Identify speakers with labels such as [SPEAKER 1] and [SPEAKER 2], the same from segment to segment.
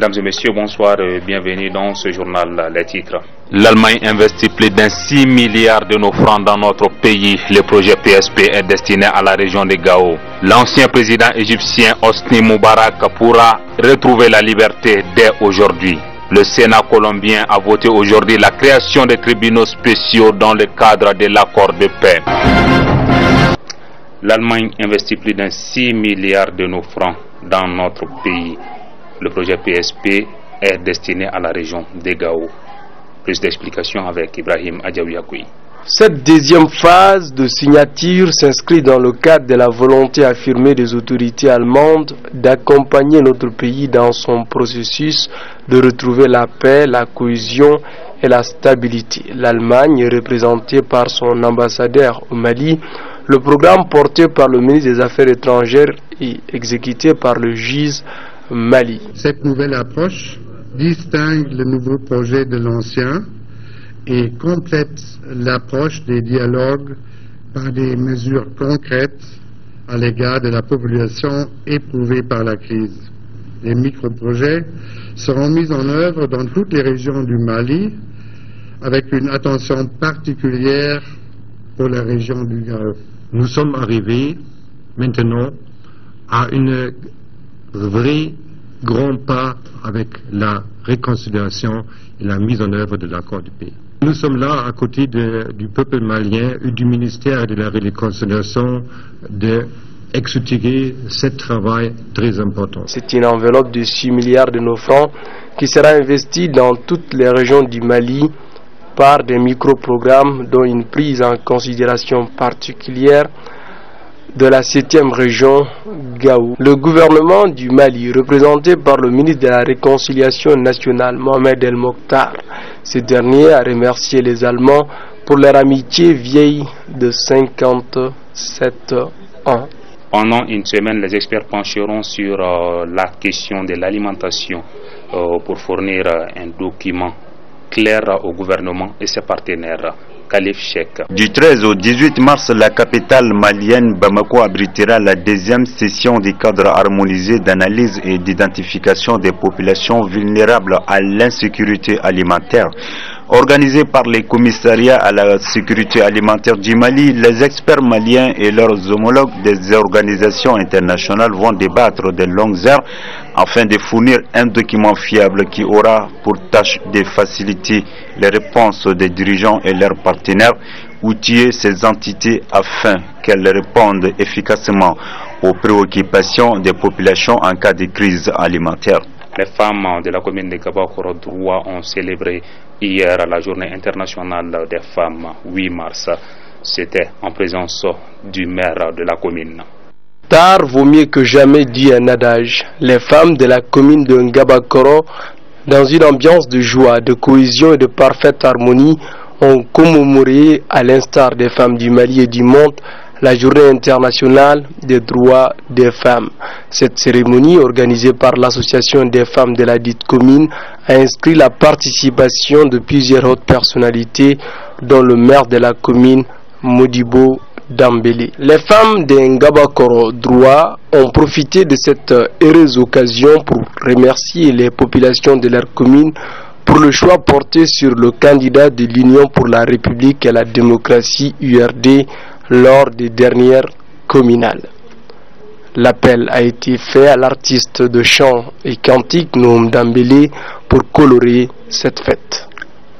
[SPEAKER 1] Mesdames et messieurs, bonsoir et bienvenue dans ce journal Les titres.
[SPEAKER 2] L'Allemagne investit plus d'un 6 milliards de nos francs dans notre pays. Le projet PSP est destiné à la région de Gao. L'ancien président égyptien Hosni Moubarak pourra retrouver la liberté dès aujourd'hui. Le Sénat colombien a voté aujourd'hui la création des tribunaux spéciaux dans le cadre de l'accord de paix.
[SPEAKER 1] L'Allemagne investit plus d'un 6 milliards de nos francs dans notre pays. Le projet PSP est destiné à la région de Gao. Plus d'explications avec Ibrahim Adjaouyakoui.
[SPEAKER 3] Cette deuxième phase de signature s'inscrit dans le cadre de la volonté affirmée des autorités allemandes d'accompagner notre pays dans son processus de retrouver la paix, la cohésion et la stabilité. L'Allemagne est représentée par son ambassadeur au Mali. Le programme porté par le ministre des Affaires étrangères et exécuté par le GIS Mali.
[SPEAKER 4] Cette nouvelle approche distingue le nouveau projet de l'ancien et complète l'approche des dialogues par des mesures concrètes à l'égard de la population éprouvée par la crise. Les micro-projets seront mis en œuvre dans toutes les régions du Mali avec une attention particulière pour la région du Gao.
[SPEAKER 5] Nous sommes arrivés maintenant à une vrai grand pas avec la réconciliation et la mise en œuvre de l'accord de paix. Nous sommes là à côté du peuple malien et du ministère de la réconciliation de exécuter ce travail très important.
[SPEAKER 3] C'est une enveloppe de 6 milliards de nos francs qui sera investie dans toutes les régions du Mali par des micro-programmes dont une prise en considération particulière de la 7e région Gao. Le gouvernement du Mali, représenté par le ministre de la Réconciliation nationale Mohamed El Mokhtar, ce dernier a remercié les Allemands pour leur amitié vieille de 57 ans.
[SPEAKER 1] Pendant une semaine, les experts pencheront sur euh, la question de l'alimentation euh, pour fournir euh, un document clair au gouvernement et ses partenaires.
[SPEAKER 6] Du 13 au 18 mars, la capitale malienne Bamako abritera la deuxième session du cadre harmonisé d'analyse et d'identification des populations vulnérables à l'insécurité alimentaire. Organisée par les commissariats à la sécurité alimentaire du Mali, les experts maliens et leurs homologues des organisations internationales vont débattre de longues heures afin de fournir un document fiable qui aura pour tâche de faciliter les réponses des dirigeants et leurs partenaires, outiller ces entités afin qu'elles répondent efficacement aux préoccupations des populations en cas de crise alimentaire.
[SPEAKER 1] Les femmes de la commune de Gabakoro Droit ont célébré hier la journée internationale des femmes, 8 mars. C'était en présence du maire de la commune.
[SPEAKER 3] Tard vaut mieux que jamais, dit un adage. Les femmes de la commune de Ngabakoro, dans une ambiance de joie, de cohésion et de parfaite harmonie, ont commémoré, à l'instar des femmes du Mali et du monde, la journée internationale des droits des femmes. Cette cérémonie, organisée par l'Association des femmes de la dite commune, a inscrit la participation de plusieurs autres personnalités, dont le maire de la commune, Modibo Dambélé. Les femmes de Ngabakoro droit ont profité de cette heureuse occasion pour remercier les populations de leur commune pour le choix porté sur le candidat de l'Union pour la République et la démocratie URD lors des dernières communales. L'appel a été fait à l'artiste de chant et cantique Noum Dambélé pour colorer cette fête.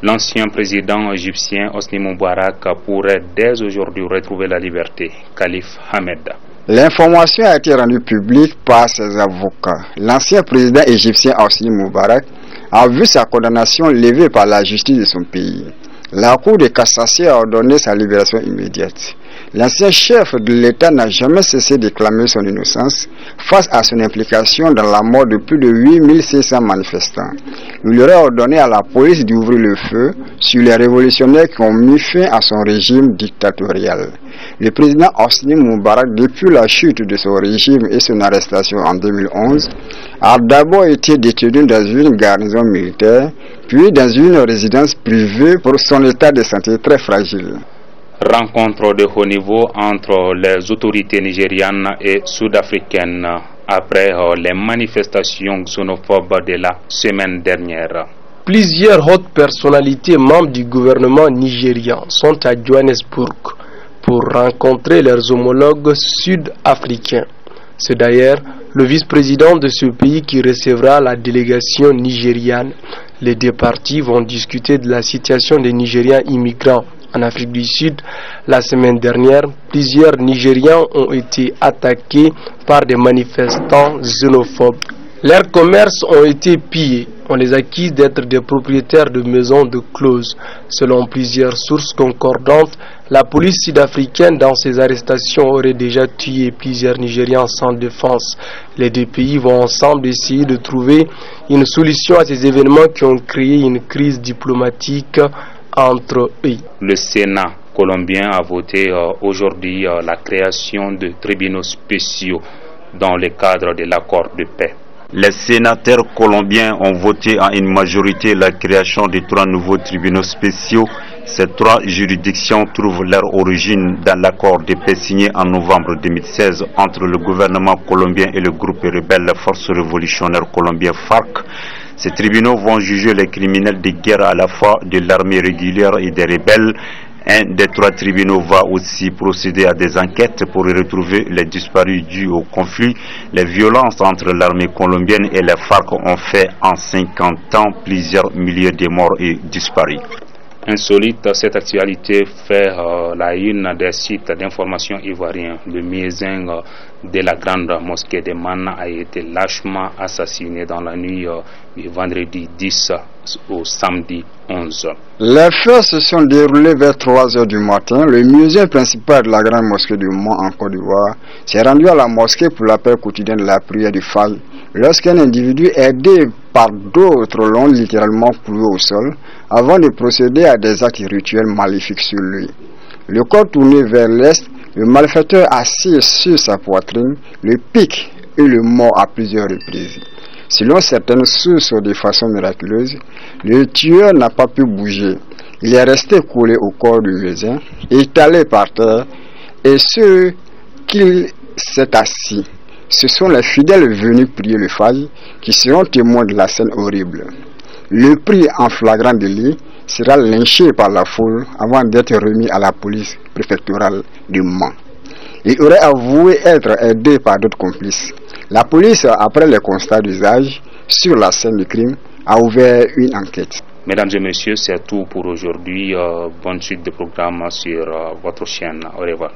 [SPEAKER 1] L'ancien président égyptien Hosni Moubarak pourrait dès aujourd'hui retrouver la liberté. Khalif Hamed.
[SPEAKER 7] L'information a été rendue publique par ses avocats. L'ancien président égyptien Hosni Moubarak a vu sa condamnation levée par la justice de son pays. La Cour de cassation a ordonné sa libération immédiate. L'ancien chef de l'État n'a jamais cessé de clamer son innocence face à son implication dans la mort de plus de 8600 manifestants. Il aurait ordonné à la police d'ouvrir le feu sur les révolutionnaires qui ont mis fin à son régime dictatorial. Le président Hosni Moubarak, depuis la chute de son régime et son arrestation en 2011, a d'abord été détenu dans une garnison militaire, puis dans une résidence privée pour son état de santé très fragile
[SPEAKER 1] rencontre de haut niveau entre les autorités nigérianes et sud-africaines après euh, les manifestations xénophobes de la semaine dernière.
[SPEAKER 3] Plusieurs hautes personnalités membres du gouvernement nigérian sont à Johannesburg pour rencontrer leurs homologues sud-africains. C'est d'ailleurs le vice-président de ce pays qui recevra la délégation nigériane. Les deux parties vont discuter de la situation des Nigériens immigrants en Afrique du Sud. La semaine dernière, plusieurs Nigériens ont été attaqués par des manifestants xénophobes. Leurs commerces ont été pillés. On les accuse d'être des propriétaires de maisons de close. Selon plusieurs sources concordantes, la police sud-africaine dans ces arrestations aurait déjà tué plusieurs Nigérians sans défense. Les deux pays vont ensemble essayer de trouver une solution à ces événements qui ont créé une crise diplomatique entre eux.
[SPEAKER 1] Le Sénat colombien a voté euh, aujourd'hui euh, la création de tribunaux spéciaux dans le cadre de l'accord de paix.
[SPEAKER 6] Les sénateurs colombiens ont voté à une majorité la création de trois nouveaux tribunaux spéciaux. Ces trois juridictions trouvent leur origine dans l'accord de paix signé en novembre 2016 entre le gouvernement colombien et le groupe rebelle Force révolutionnaire colombien FARC. Ces tribunaux vont juger les criminels de guerre à la fois de l'armée régulière et des rebelles un des trois tribunaux va aussi procéder à des enquêtes pour retrouver les disparus dus au conflit. Les violences entre l'armée colombienne et les FARC ont fait en 50 ans plusieurs milliers de morts et disparus.
[SPEAKER 1] Insolite, cette actualité fait euh, la une des sites d'information ivoiriens. Le muezzin euh, de la grande mosquée de Mana a été lâchement assassiné dans la nuit euh, du vendredi 10 au samedi 11.
[SPEAKER 7] Les faits se sont déroulés vers 3 heures du matin. Le musée principal de la grande mosquée du Mont en Côte d'Ivoire s'est rendu à la mosquée pour l'appel quotidien de la prière du Fall lorsqu'un individu aidé par d'autres l'ont littéralement cloué au sol avant de procéder à des actes rituels maléfiques sur lui. Le corps tourné vers l'est, le malfaiteur assis sur sa poitrine le pique et le mord à plusieurs reprises. Selon certaines sources de façon miraculeuse, le tueur n'a pas pu bouger. Il est resté collé au corps du voisin, étalé par terre, et ceux qu'il s'est assis ce sont les fidèles venus prier le faille qui seront témoins de la scène horrible. Le prix en flagrant délit sera lynché par la foule avant d'être remis à la police préfectorale du Mans. Il aurait avoué être aidé par d'autres complices. La police, après le constat d'usage sur la scène du crime, a ouvert une enquête.
[SPEAKER 1] Mesdames et messieurs, c'est tout pour aujourd'hui. Euh, bonne suite de programme sur euh, votre chaîne. Au revoir.